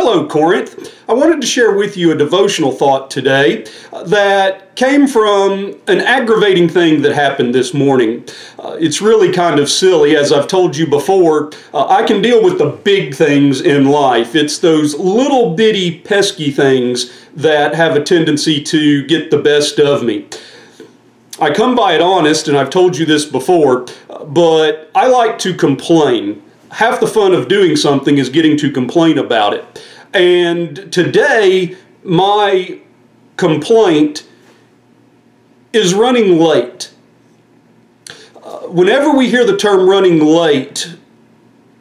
Hello, Corinth. I wanted to share with you a devotional thought today that came from an aggravating thing that happened this morning. Uh, it's really kind of silly. As I've told you before, uh, I can deal with the big things in life. It's those little bitty pesky things that have a tendency to get the best of me. I come by it honest, and I've told you this before, but I like to complain half the fun of doing something is getting to complain about it. And today, my complaint is running late. Uh, whenever we hear the term running late,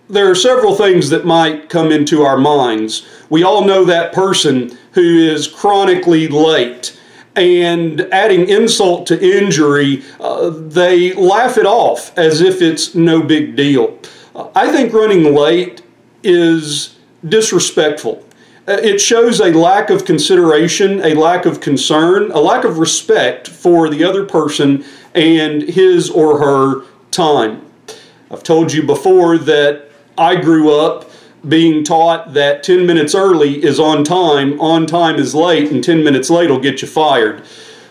there are several things that might come into our minds. We all know that person who is chronically late and adding insult to injury, uh, they laugh it off as if it's no big deal. I think running late is disrespectful. Uh, it shows a lack of consideration, a lack of concern, a lack of respect for the other person and his or her time. I've told you before that I grew up being taught that 10 minutes early is on time, on time is late, and 10 minutes late will get you fired.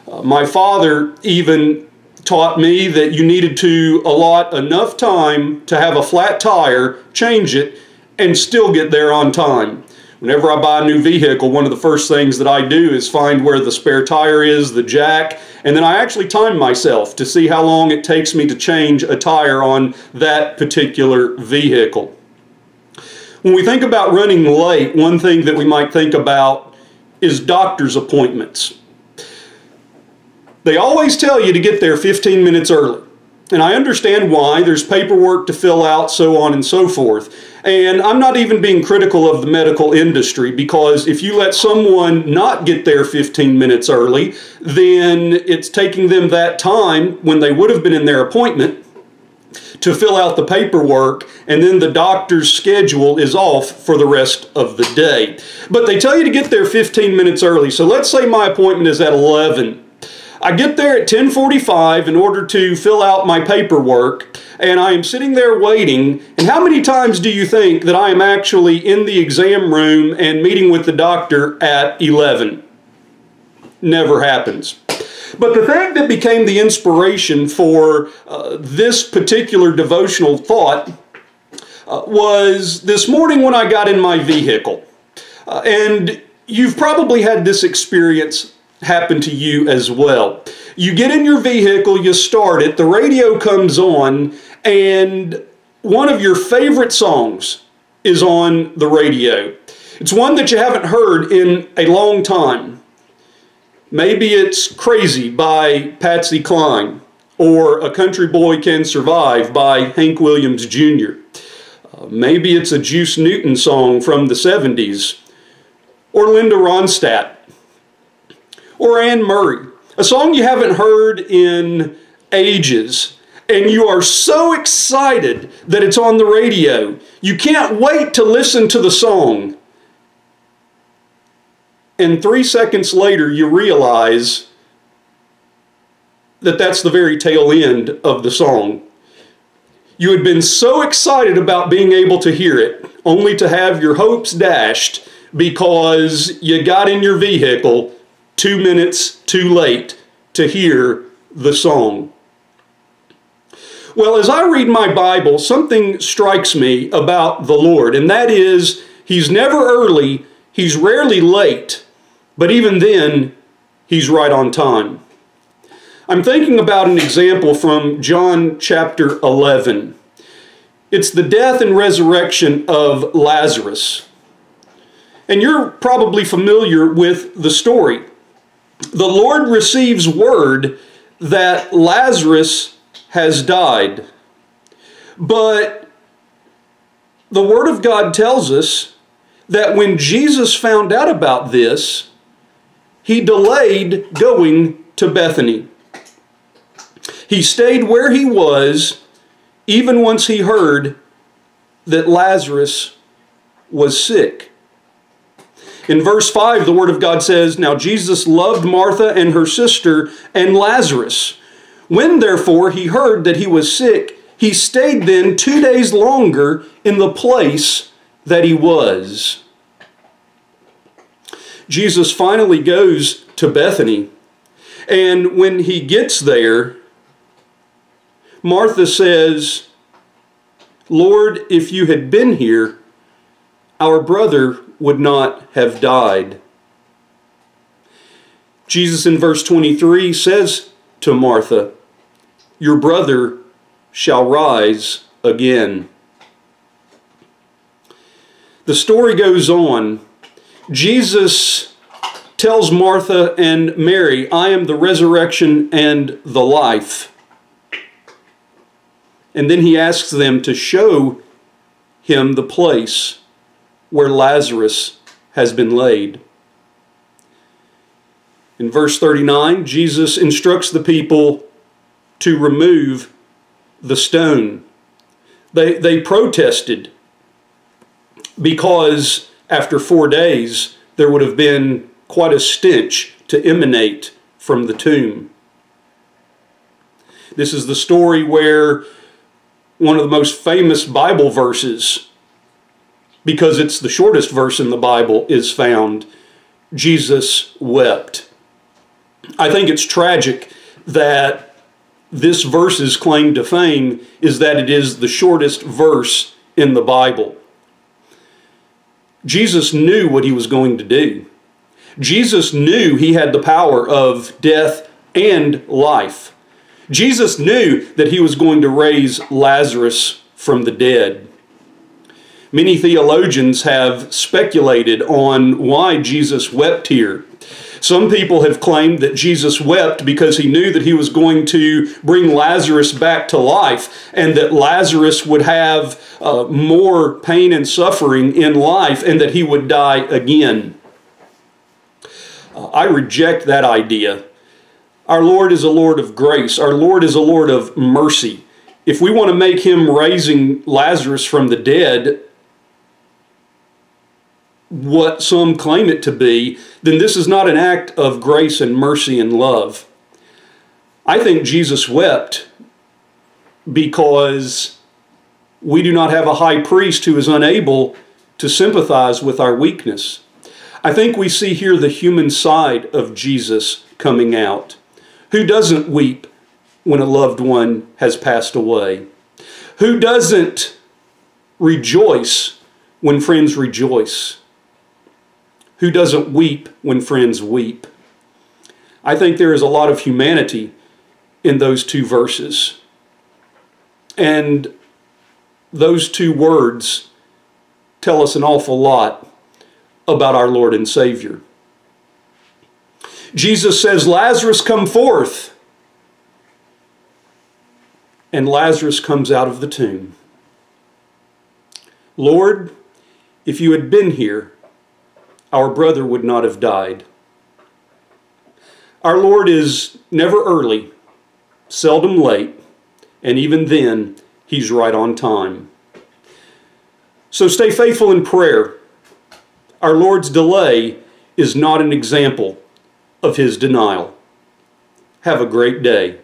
Uh, my father even taught me that you needed to allot enough time to have a flat tire, change it, and still get there on time. Whenever I buy a new vehicle, one of the first things that I do is find where the spare tire is, the jack, and then I actually time myself to see how long it takes me to change a tire on that particular vehicle. When we think about running late, one thing that we might think about is doctor's appointments. They always tell you to get there 15 minutes early. And I understand why. There's paperwork to fill out, so on and so forth. And I'm not even being critical of the medical industry because if you let someone not get there 15 minutes early, then it's taking them that time when they would have been in their appointment to fill out the paperwork, and then the doctor's schedule is off for the rest of the day. But they tell you to get there 15 minutes early. So let's say my appointment is at 11. I get there at 1045 in order to fill out my paperwork and I am sitting there waiting and how many times do you think that I am actually in the exam room and meeting with the doctor at 11? Never happens. But the thing that became the inspiration for uh, this particular devotional thought uh, was this morning when I got in my vehicle. Uh, and you've probably had this experience happen to you as well. You get in your vehicle, you start it, the radio comes on, and one of your favorite songs is on the radio. It's one that you haven't heard in a long time. Maybe it's Crazy by Patsy Cline or A Country Boy Can Survive by Hank Williams Jr. Uh, maybe it's a Juice Newton song from the 70s or Linda Ronstadt or Anne Murray, a song you haven't heard in ages, and you are so excited that it's on the radio. You can't wait to listen to the song. And three seconds later, you realize that that's the very tail end of the song. You had been so excited about being able to hear it, only to have your hopes dashed because you got in your vehicle two minutes too late to hear the song. Well, as I read my Bible, something strikes me about the Lord, and that is He's never early, He's rarely late, but even then, He's right on time. I'm thinking about an example from John chapter 11. It's the death and resurrection of Lazarus. And you're probably familiar with the story the Lord receives word that Lazarus has died. But the Word of God tells us that when Jesus found out about this, he delayed going to Bethany. He stayed where he was even once he heard that Lazarus was sick. In verse 5, the Word of God says, Now Jesus loved Martha and her sister and Lazarus. When therefore he heard that he was sick, he stayed then two days longer in the place that he was. Jesus finally goes to Bethany. And when he gets there, Martha says, Lord, if you had been here, our brother would not have died. Jesus in verse 23 says to Martha, Your brother shall rise again. The story goes on. Jesus tells Martha and Mary, I am the resurrection and the life. And then he asks them to show him the place where Lazarus has been laid. In verse 39, Jesus instructs the people to remove the stone. They, they protested because after four days there would have been quite a stench to emanate from the tomb. This is the story where one of the most famous Bible verses, because it's the shortest verse in the Bible, is found. Jesus wept. I think it's tragic that this verse's claim to fame is that it is the shortest verse in the Bible. Jesus knew what he was going to do. Jesus knew he had the power of death and life. Jesus knew that he was going to raise Lazarus from the dead. Many theologians have speculated on why Jesus wept here. Some people have claimed that Jesus wept because he knew that he was going to bring Lazarus back to life and that Lazarus would have uh, more pain and suffering in life and that he would die again. Uh, I reject that idea. Our Lord is a Lord of grace. Our Lord is a Lord of mercy. If we want to make him raising Lazarus from the dead what some claim it to be, then this is not an act of grace and mercy and love. I think Jesus wept because we do not have a high priest who is unable to sympathize with our weakness. I think we see here the human side of Jesus coming out. Who doesn't weep when a loved one has passed away? Who doesn't rejoice when friends rejoice? Who doesn't weep when friends weep? I think there is a lot of humanity in those two verses. And those two words tell us an awful lot about our Lord and Savior. Jesus says, Lazarus, come forth. And Lazarus comes out of the tomb. Lord, if you had been here, our brother would not have died. Our Lord is never early, seldom late, and even then, He's right on time. So stay faithful in prayer. Our Lord's delay is not an example of His denial. Have a great day.